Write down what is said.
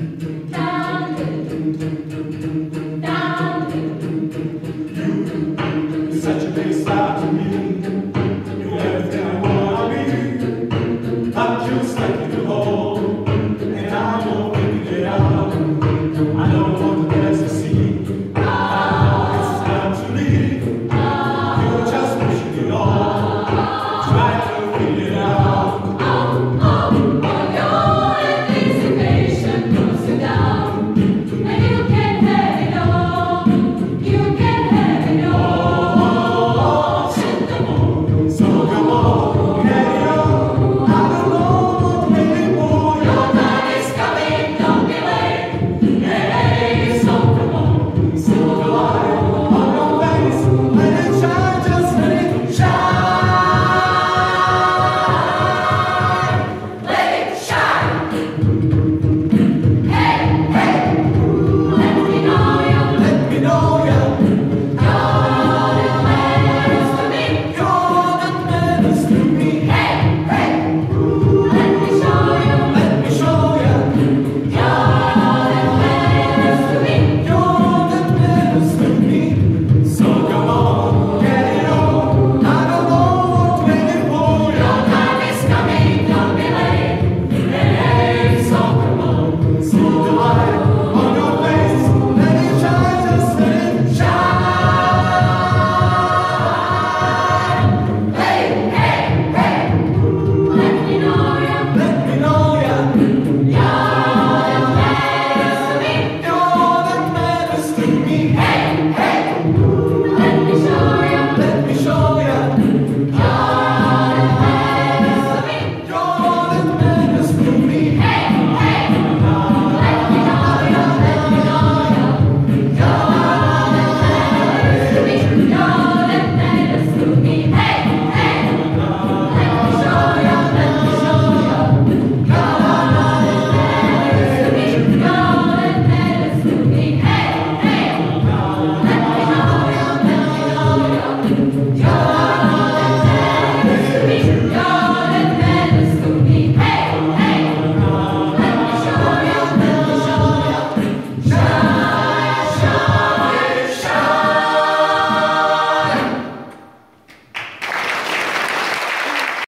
Down. Such a big star to me.